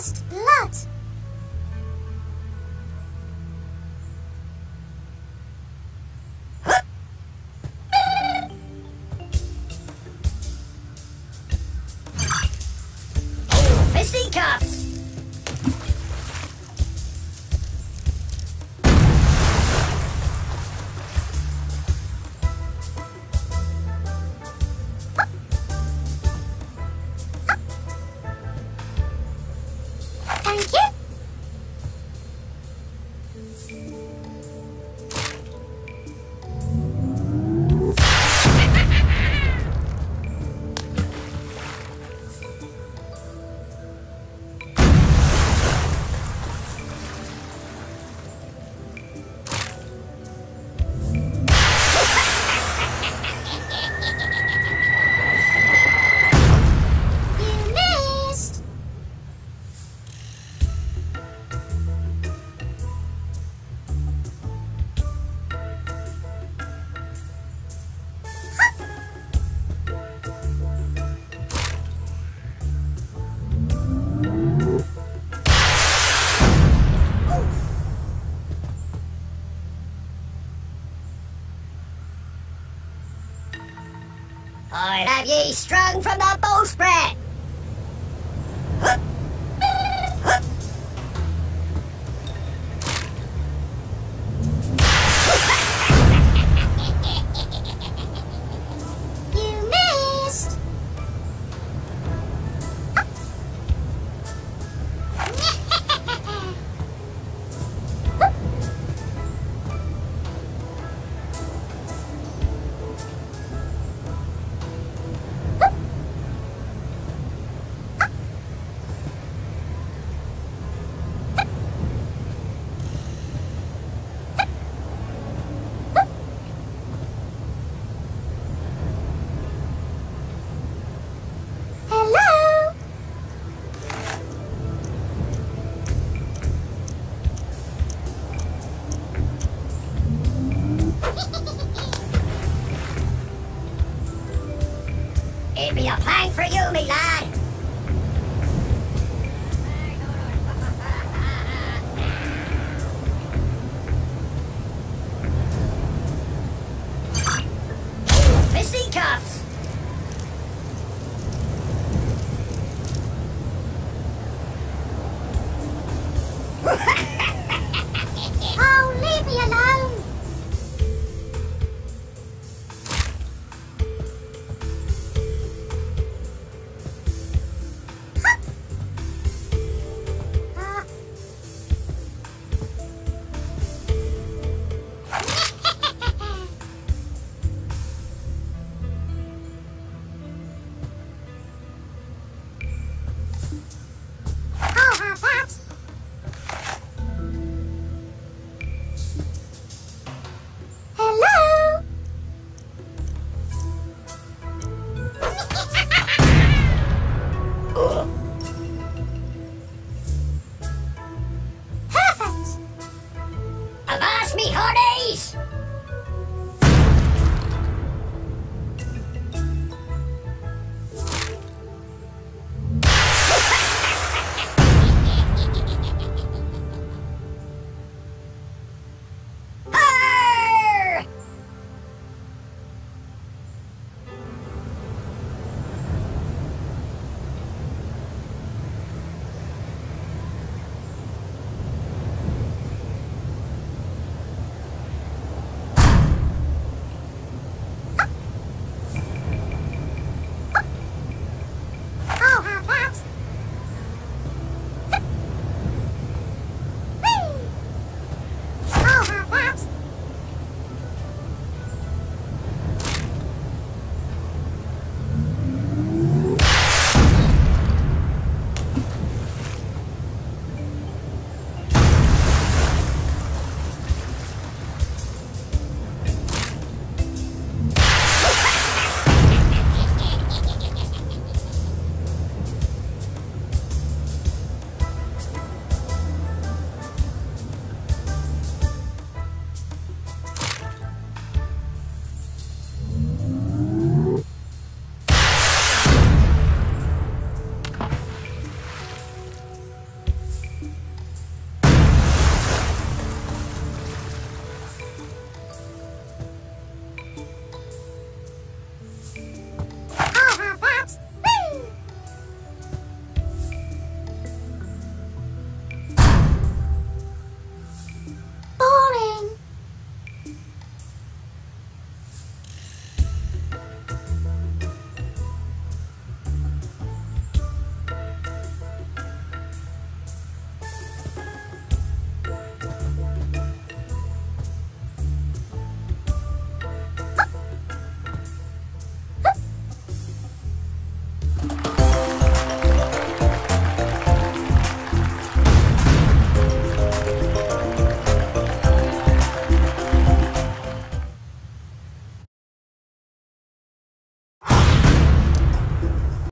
Just blood. I'll have ye strung from the bowsprit. It be a plank for you, me lad. Avast me, hearties!